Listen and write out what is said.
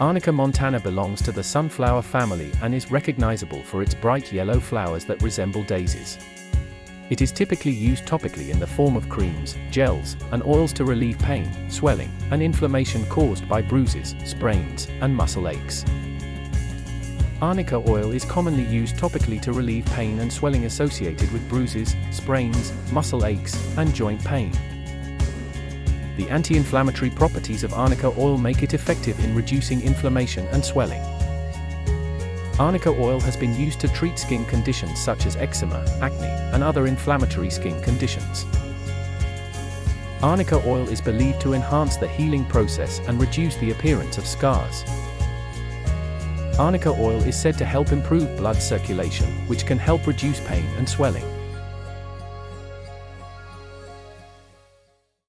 Arnica montana belongs to the sunflower family and is recognizable for its bright yellow flowers that resemble daisies. It is typically used topically in the form of creams, gels, and oils to relieve pain, swelling, and inflammation caused by bruises, sprains, and muscle aches. Arnica oil is commonly used topically to relieve pain and swelling associated with bruises, sprains, muscle aches, and joint pain. The anti-inflammatory properties of arnica oil make it effective in reducing inflammation and swelling. Arnica oil has been used to treat skin conditions such as eczema, acne, and other inflammatory skin conditions. Arnica oil is believed to enhance the healing process and reduce the appearance of scars. Arnica oil is said to help improve blood circulation, which can help reduce pain and swelling.